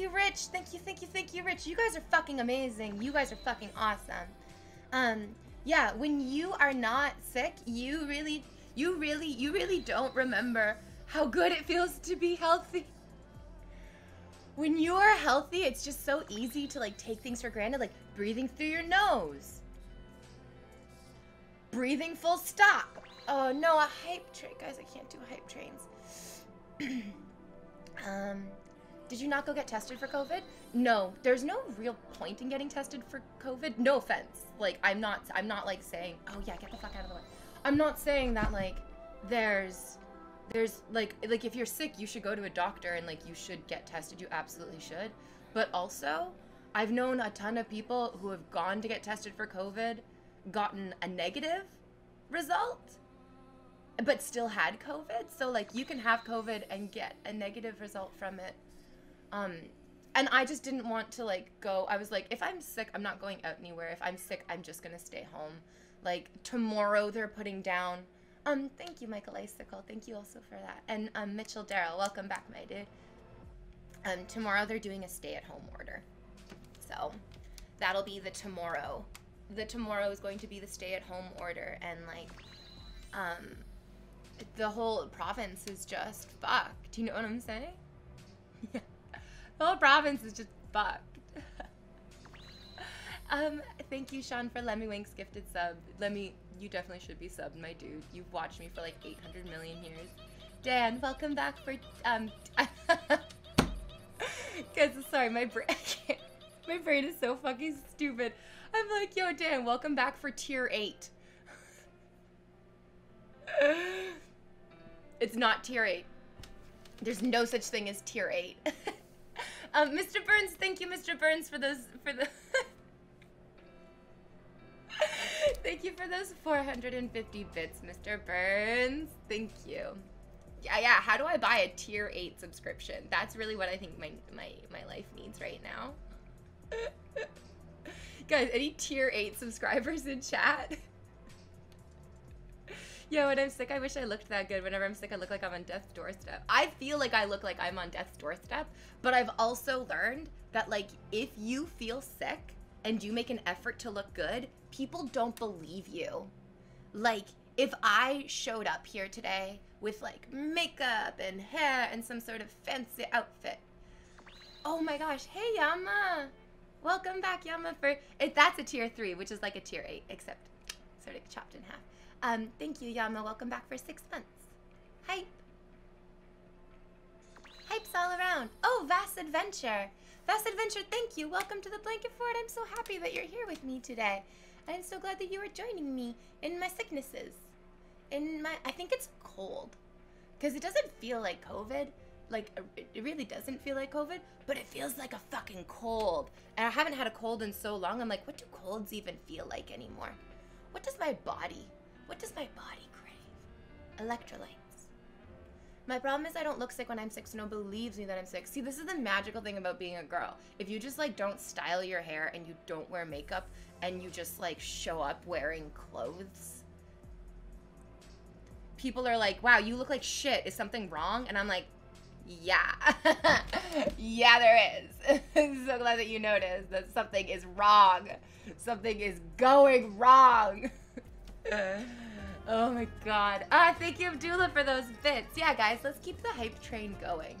you, Rich. Thank you, thank you, thank you, Rich. You guys are fucking amazing. You guys are fucking awesome. Um. Yeah. When you are not sick, you really, you really, you really don't remember how good it feels to be healthy. When you are healthy, it's just so easy to like take things for granted, like breathing through your nose. Breathing full stop. Oh no, a hype train. Guys, I can't do hype trains. um, did you not go get tested for COVID? No, there's no real point in getting tested for COVID. No offense. Like I'm not I'm not like saying, "Oh yeah, get the fuck out of the way." I'm not saying that like there's there's like like if you're sick, you should go to a doctor and like you should get tested. You absolutely should. But also, I've known a ton of people who have gone to get tested for COVID, gotten a negative result, but still had COVID. So like you can have COVID and get a negative result from it. Um and I just didn't want to like go. I was like if I'm sick, I'm not going out anywhere. If I'm sick, I'm just to stay home. Like tomorrow they're putting down um thank you Michael Icicle. Thank you also for that. And um Mitchell Darrell, welcome back my dude. Um tomorrow they're doing a stay-at-home order. So that'll be the tomorrow. The tomorrow is going to be the stay-at-home order and like um the whole province is just fucked. Do you know what I'm saying? Yeah. The whole province is just fucked. um, thank you, Sean, for Lemmy Winks gifted sub. Lemmy, you definitely should be subbed, my dude. You've watched me for like 800 million years. Dan, welcome back for um. Guys, sorry, my brain. My brain is so fucking stupid. I'm like, yo, Dan, welcome back for tier eight. it's not tier 8. There's no such thing as tier 8. Um, Mr. Burns, thank you, Mr. Burns, for those for the Thank you for those 450 bits, Mr. Burns. Thank you. Yeah, yeah, how do I buy a tier 8 subscription? That's really what I think my my my life needs right now. Guys, any tier 8 subscribers in chat? Yeah, when I'm sick, I wish I looked that good. Whenever I'm sick, I look like I'm on death's doorstep. I feel like I look like I'm on death's doorstep, but I've also learned that, like, if you feel sick and you make an effort to look good, people don't believe you. Like, if I showed up here today with, like, makeup and hair and some sort of fancy outfit. Oh my gosh. Hey, Yama. Welcome back, Yama. For it, That's a tier 3, which is like a tier 8, except sort of chopped in half. Um, thank you, Yama. Welcome back for six months. Hype. Hypes all around. Oh, Vast Adventure. Vast Adventure, thank you. Welcome to the Blanket Fort. I'm so happy that you're here with me today. I'm so glad that you are joining me in my sicknesses. In my, I think it's cold. Because it doesn't feel like COVID. Like, it really doesn't feel like COVID, but it feels like a fucking cold. And I haven't had a cold in so long. I'm like, what do colds even feel like anymore? What does my body what does my body crave? Electrolytes. My problem is I don't look sick when I'm sick, so no one believes me that I'm sick. See, this is the magical thing about being a girl. If you just like don't style your hair and you don't wear makeup and you just like show up wearing clothes, people are like, wow, you look like shit. Is something wrong? And I'm like, yeah. yeah, there is. So glad that you noticed that something is wrong. Something is going wrong. oh my god. Ah, thank you, Abdullah, for those bits. Yeah, guys, let's keep the hype train going.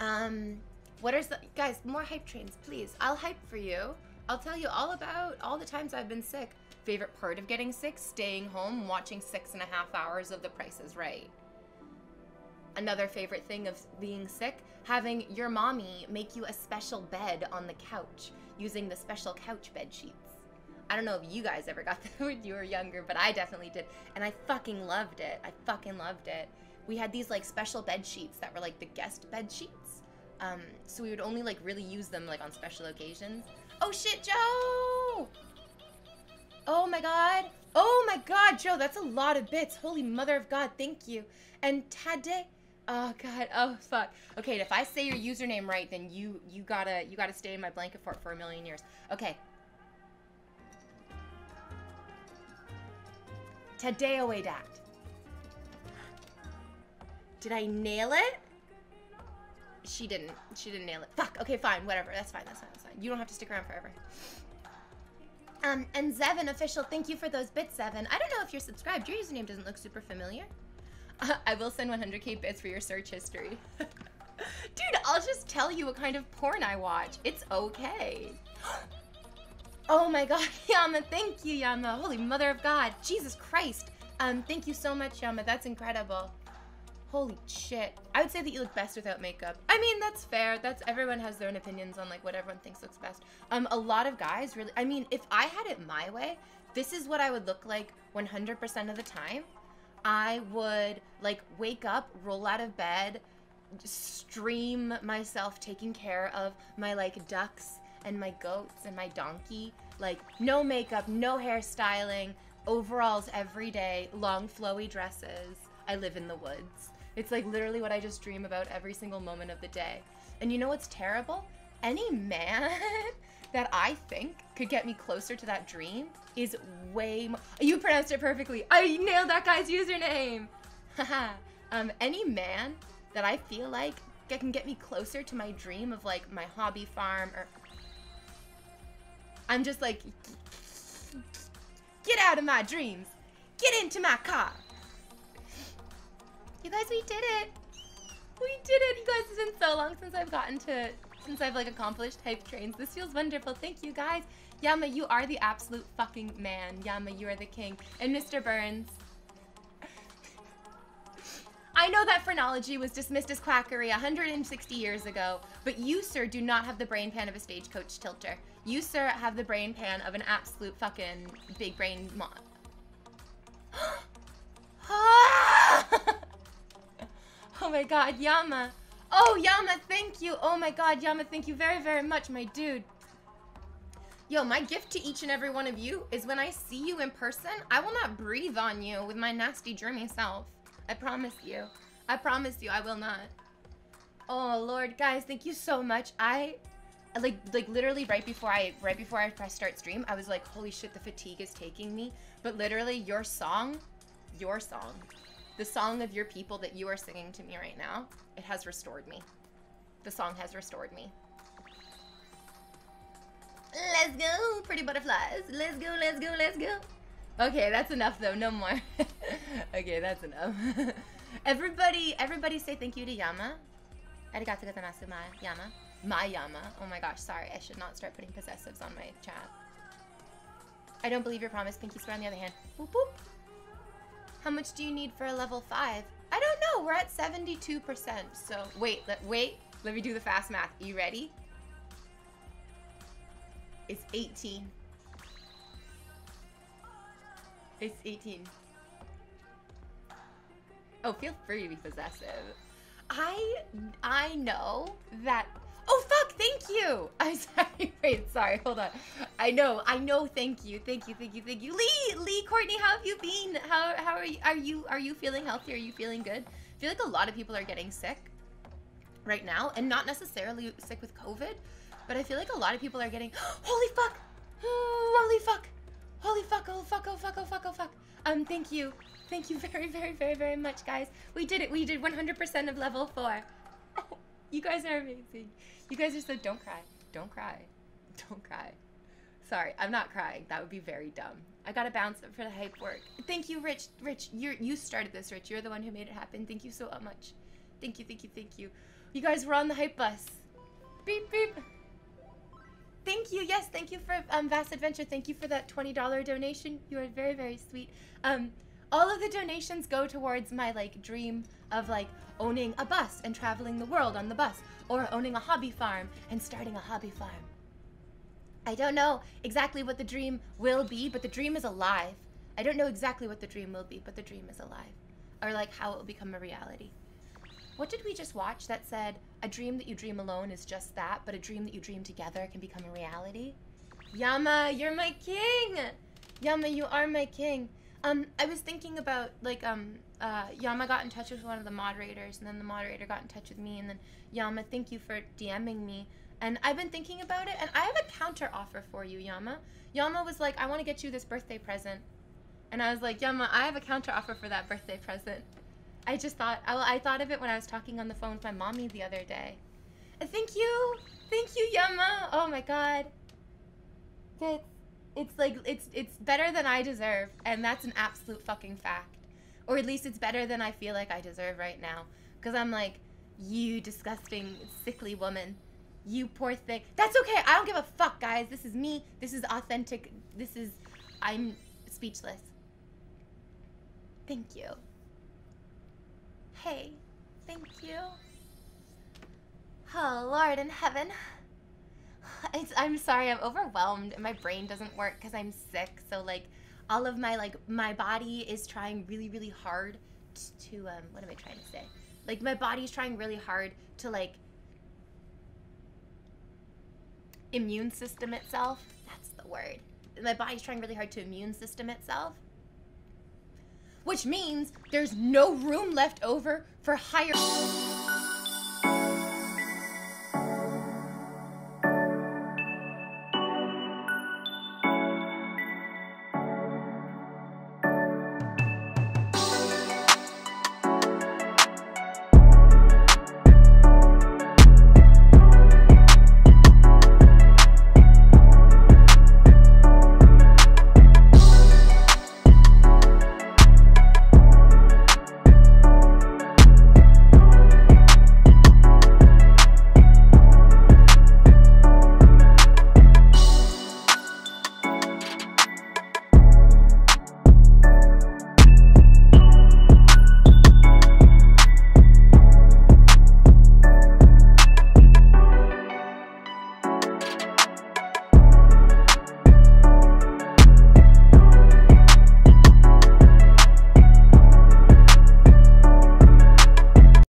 Um, what are some, guys, more hype trains, please. I'll hype for you. I'll tell you all about all the times I've been sick. Favorite part of getting sick? Staying home, watching six and a half hours of The Price is Right. Another favorite thing of being sick? Having your mommy make you a special bed on the couch using the special couch bed sheets. I don't know if you guys ever got that when you were younger, but I definitely did. And I fucking loved it. I fucking loved it. We had these like special bed sheets that were like the guest bed sheets. Um, so we would only like really use them like on special occasions. Oh shit, Joe! Oh my god. Oh my god, Joe, that's a lot of bits. Holy mother of God, thank you. And Tade, oh god, oh fuck. Okay, if I say your username right, then you you gotta you gotta stay in my blanket fort for a million years. Okay, Tadeo Adat. Did I nail it? She didn't. She didn't nail it. Fuck. Okay, fine. Whatever. That's fine. That's fine. That's fine. You don't have to stick around forever. Um, and Zevin official, thank you for those bits, Zevin. I don't know if you're subscribed. Your username doesn't look super familiar. Uh, I will send 100k bits for your search history. Dude, I'll just tell you what kind of porn I watch. It's okay. oh my god, Yama, thank you, Yama. Holy mother of God. Jesus Christ. Um, thank you so much, Yama. That's incredible. Holy shit. I would say that you look best without makeup. I mean, that's fair. That's everyone has their own opinions on like what everyone thinks looks best. Um, a lot of guys really I mean, if I had it my way, this is what I would look like 100% of the time. I would like wake up, roll out of bed, stream myself taking care of my like ducks and my goats and my donkey. Like no makeup, no hairstyling, overalls every day, long flowy dresses. I live in the woods. It's like literally what I just dream about every single moment of the day. And you know what's terrible? Any man that I think could get me closer to that dream is way more. You pronounced it perfectly. I nailed that guy's username. um, any man that I feel like can get me closer to my dream of like my hobby farm or. I'm just like, get out of my dreams. Get into my car. You guys, we did it. We did it. You guys, it's been so long since I've gotten to, since I've like accomplished hype trains. This feels wonderful. Thank you guys. Yama, you are the absolute fucking man. Yama, you are the king. And Mr. Burns. I know that phrenology was dismissed as quackery 160 years ago, but you, sir, do not have the brain pan of a stagecoach tilter. You, sir, have the brain pan of an absolute fucking big brain mon. Oh my god, Yama. Oh, Yama, thank you. Oh my god, Yama, thank you very, very much, my dude. Yo, my gift to each and every one of you is when I see you in person, I will not breathe on you with my nasty, germy self. I promise you. I promise you, I will not. Oh, Lord, guys, thank you so much. I, like, like literally right before I, right before I press start stream, I was like, holy shit, the fatigue is taking me. But literally, your song, your song the song of your people that you are singing to me right now, it has restored me. The song has restored me. Let's go, pretty butterflies. Let's go, let's go, let's go. Okay, that's enough though. No more. okay, that's enough. everybody, everybody say thank you to Yama. Arigato gozaimasu, my Yama. My Yama. Oh my gosh, sorry. I should not start putting possessives on my chat. I don't believe your promise, Pinky Square on the other hand. Boop, boop. How much do you need for a level 5? I don't know. We're at 72%. So wait, let, wait. Let me do the fast math. You ready? It's 18. It's 18. Oh, feel free to be possessive. I I know that Oh fuck, thank you. I'm sorry. Wait, sorry. Hold on. I know. I know. Thank you. Thank you. Thank you. Thank you. Lee, Lee, Courtney, how have you been? How how are you? Are you are you feeling healthy? Are you feeling good? I feel like a lot of people are getting sick right now, and not necessarily sick with COVID, but I feel like a lot of people are getting. Holy fuck! Holy fuck! Holy fuck! Oh fuck! Oh fuck! Oh fuck! Oh fuck! Um, thank you. Thank you very, very, very, very much, guys. We did it. We did 100% of level four. you guys are amazing. You guys are so don't cry. Don't cry. Don't cry. Sorry, I'm not crying. That would be very dumb. I gotta bounce for the hype work. Thank you, Rich. Rich, you you started this, Rich. You're the one who made it happen. Thank you so much. Thank you, thank you, thank you. You guys were on the hype bus. Beep beep. Thank you. Yes, thank you for um, Vast Adventure. Thank you for that $20 donation. You are very, very sweet. Um, all of the donations go towards my like dream of like owning a bus and traveling the world on the bus or owning a hobby farm and starting a hobby farm. I don't know exactly what the dream will be, but the dream is alive. I don't know exactly what the dream will be, but the dream is alive. Or like how it will become a reality. What did we just watch that said, a dream that you dream alone is just that, but a dream that you dream together can become a reality? Yama, you're my king! Yama, you are my king. Um, I was thinking about, like, um, uh, Yama got in touch with one of the moderators, and then the moderator got in touch with me, and then Yama, thank you for DMing me. And I've been thinking about it, and I have a counter offer for you, Yama. Yama was like, I want to get you this birthday present. And I was like, Yama, I have a counter offer for that birthday present. I just thought I, I thought of it when I was talking on the phone with my mommy the other day. Uh, Thank you, thank you, Yama. Oh my god. It's it's like it's it's better than I deserve, and that's an absolute fucking fact. Or at least it's better than I feel like I deserve right now. Cause I'm like, you disgusting, sickly woman. You poor thing. That's okay. I don't give a fuck, guys. This is me. This is authentic. This is. I'm speechless. Thank you. Hey, thank you. Oh, Lord in heaven. It's, I'm sorry, I'm overwhelmed. And my brain doesn't work because I'm sick. So, like, all of my, like, my body is trying really, really hard to, um, what am I trying to say? Like, my body's trying really hard to, like, immune system itself. That's the word. My body's trying really hard to immune system itself. Which means there's no room left over for higher.